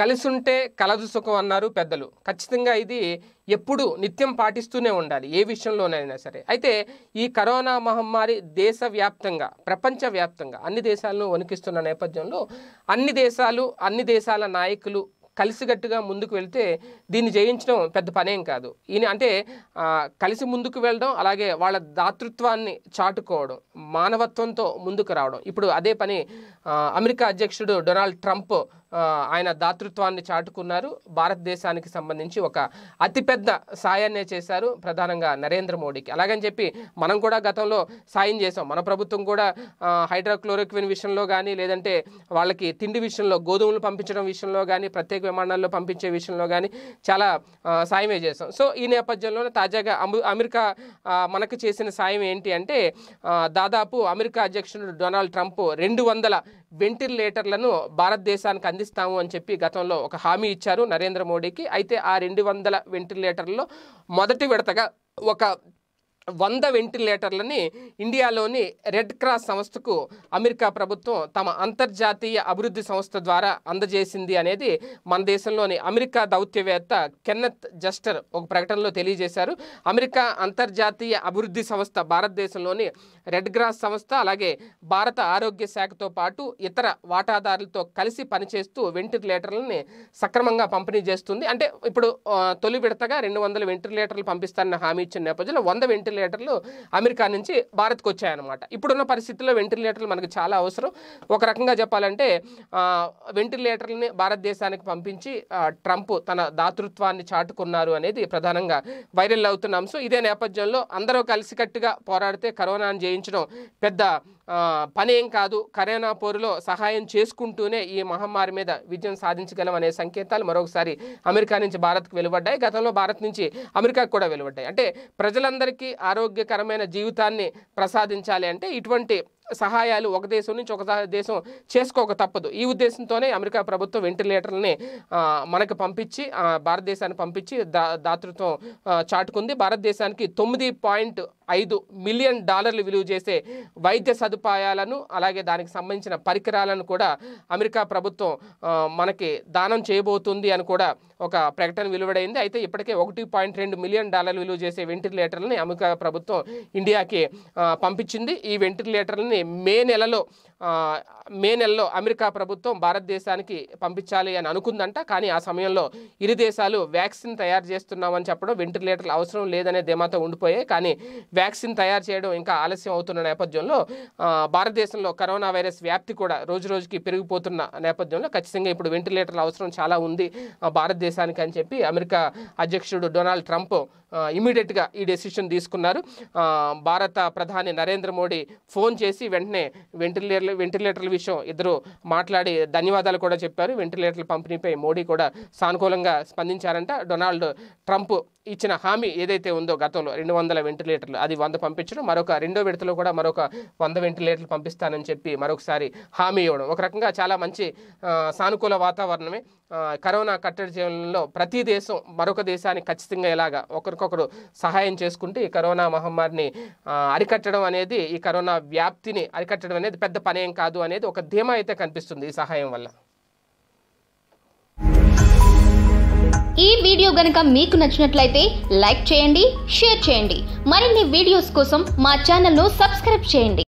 కలిసుంటే కలదు సుఖం అన్నారు పెద్దలు. ఖచ్చితంగా ఇది ఎప్పుడు నిత్యం పాటిస్తూనే ఉండాలి ఏ విషయంలోనైనా సరే. అయితే ఈ కరోనా మహమ్మారి దేశవ్యాప్తంగా ప్రపంచవ్యాప్తంగా అన్ని దేశాలను వణికిస్తున్న నేపథ్యంలో అన్ని దేశాలు అన్ని దేశాల నాయకులు కలిసిగట్టుగా ముందుకు వెళ్తే దీన్ని జయించడం పెద్ద పనేం కాదు. ఈయన అంటే కలిసి ముందుకు వెళ్ళడం అలాగే వాళ్ళ దాతృత్వాన్ని చాటుకోవడం మానవత్వంతో ముందుకు రావడం. ఇప్పుడు అదే పని అమెరికా అధ్యక్షుడు డొనాల్డ్ ట్రంప్ ఆయన దాతృత్వాన్ని చాటుకున్నారు. భారతదేశానికి సంబంధించి ఒక అతిపెద్ద సాయాన్నే చేశారు ప్రధానంగా నరేంద్ర మోడీకి. అలాగని చెప్పి మనం కూడా గతంలో సాయం చేసాం మన ప్రభుత్వం కూడా హైడ్రోక్లోరోక్విన్ విషయంలో కానీ లేదంటే వాళ్ళకి తిండి విషయంలో గోధుమలు పంపించడం విషయంలో కానీ ప్రత్యేక విమానాల్లో పంపించే విషయంలో కానీ చాలా సాయమే చేసాం సో ఈ నేపథ్యంలోనే తాజాగా అమెరికా మనకు చేసిన సాయం ఏంటి అంటే దాదాపు అమెరికా అధ్యక్షుడు డొనాల్డ్ ట్రంప్ రెండు వందల వెంటిలేటర్లను భారతదేశానికి అందిస్తాము అని చెప్పి గతంలో ఒక హామీ ఇచ్చారు నరేంద్ర మోడీకి. అయితే ఆ రెండు వందల వెంటిలేటర్లలో మొదటి విడతగా ఒక వంద వెంటిలేటర్లని ఇండియాలోని రెడ్ క్రాస్ సంస్థకు అమెరికా ప్రభుత్వం తమ అంతర్జాతీయ అభివృద్ధి సంస్థ ద్వారా అందజేసింది అనేది మన దేశంలోని అమెరికా దౌత్యవేత్త కెన్నెత్ జస్టర్ ఒక ప్రకటనలో తెలియజేశారు. అమెరికా అంతర్జాతీయ అభివృద్ధి సంస్థ భారతదేశంలోని రెడ్ క్రాస్ సంస్థ అలాగే భారత ఆరోగ్య శాఖతో పాటు ఇతర వాటాదారులతో కలిసి పనిచేస్తూ వెంటిలేటర్లని సక్రమంగా పంపిణీ చేస్తుంది. అంటే ఇప్పుడు తొలి విడతగా రెండు వందల వెంటిలేటర్లు పంపిస్తారన్న హామీ ఇచ్చిన నేపథ్యంలో వంద వెంటిలేటర్లు అమెరికా నుంచి భారత్కు వచ్చాయన్నమాట ఇప్పుడున్న పరిస్థితుల్లో వెంటిలేటర్లు మనకు చాలా అవసరం. ఒక రకంగా చెప్పాలంటే వెంటిలేటర్లని భారతదేశానికి పంపించి ట్రంప్ తన దాతృత్వాన్ని చాటుకున్నారు అనేది ప్రధానంగా వైరల్ అవుతున్న అంశం. ఇదే నేపథ్యంలో అందరూ కలిసికట్టుగా పోరాడితే కరోనాను జయించడం పెద్ద పనేం కాదు. కరోనా పోరులో సహాయం చేసుకుంటూనే ఈ మహమ్మారి మీద విజయం సాధించగలం అనే సంకేతాలు మరొకసారి అమెరికా నుంచి భారత్కు వెలువడ్డాయి. గతంలో భారత్ నుంచి అమెరికాకు కూడా వెలువడ్డాయి. అంటే ప్రజలందరికీ ఆరోగ్యకరమైన జీవితాన్ని ప్రసాదించాలి అంటే ఇటువంటి సహాయాలు ఒక దేశం నుంచి ఒక దేశం చేసుకోక తప్పదు. ఈ ఉద్దేశంతోనే అమెరికా ప్రభుత్వం వెంటిలేటర్లని మనకు పంపించి భారతదేశాన్ని పంపించి దా దాతృత్వం చాటుకుంది. భారతదేశానికి తొమ్మిది పాయింట్ ఐదు మిలియన్ డాలర్లు విలువ చేసే వైద్య సదుపాయాలను అలాగే దానికి సంబంధించిన పరికరాలను కూడా అమెరికా ప్రభుత్వం మనకి దానం చేయబోతుంది అని కూడా ఒక ప్రకటన వెలువడైంది. అయితే ఇప్పటికే ఒకటి పాయింట్ రెండు మిలియన్ డాలర్లు విలువ చేసే వెంటిలేటర్లని అమెరికా ప్రభుత్వం ఇండియాకి పంపించింది. ఈ వెంటిలేటర్లని మే నెలలో మే నెలలో అమెరికా ప్రభుత్వం భారతదేశానికి పంపించాలి అని అనుకుందంట. కానీ ఆ సమయంలో ఇరు దేశాలు వ్యాక్సిన్ తయారు చేస్తున్నామని చెప్పడం వెంటిలేటర్లు అవసరం లేదనే ధీమాతో ఉండిపోయాయి. కానీ వ్యాక్సిన్ తయారు చేయడం ఇంకా ఆలస్యం అవుతున్న నేపథ్యంలో భారతదేశంలో కరోనా వైరస్ వ్యాప్తి కూడా రోజు రోజుకి పెరిగిపోతున్న నేపథ్యంలో ఖచ్చితంగా ఇప్పుడు వెంటిలేటర్ల అవసరం చాలా ఉంది భారతదేశానికి అని చెప్పి అమెరికా అధ్యక్షుడు డొనాల్డ్ ట్రంప్ ఇమీడియట్గా ఈ డెసిషన్ తీసుకున్నారు. భారత ప్రధాని నరేంద్ర మోడీ ఫోన్ చేసి వెంటనే వెంటిలేటర్ వెంటిలేటర్ల వెంటిలేటర్ల విషయం ఇద్దరు మాట్లాడి ధన్యవాదాలు కూడా చెప్పారు. వెంటిలేటర్ల పంపిణీపై మోడీ కూడా సానుకూలంగా స్పందించారంట. డొనాల్డ్ ట్రంప్ ఇచ్చిన హామీ ఏదైతే ఉందో గతంలో రెండు వందల వెంటిలేటర్లు అది వంద పంపించడం మరొక రెండో విడతలో కూడా మరొక వంద వెంటిలేటర్లు పంపిస్తానని చెప్పి మరొకసారి హామీ ఇవ్వడం. ఒక రకంగా చాలా మంచి సానుకూల వాతావరణమే. కరోనా కట్టడి చేయడంలో ప్రతి దేశం మరొక దేశానికి ఖచ్చితంగా ఇలాగా ఒకరికొకరు సహాయం చేసుకుంటే ఈ కరోనా మహమ్మారిని అరికట్టడం అనేది ఈ కరోనా వ్యాప్తిని అరికట్టడం అనేది పెద్ద పని కాదు అనేది ఒక ధీమా అయితే కనిపిస్తుంది ఈ సహాయం వల్ల. ఈ వీడియో గనక మీకు నచ్చినట్లయితే లైక్ చేయండి షేర్ చేయండి. మరిన్ని వీడియోస్ కోసం మా ఛానల్ను సబ్స్క్రైబ్ చేయండి.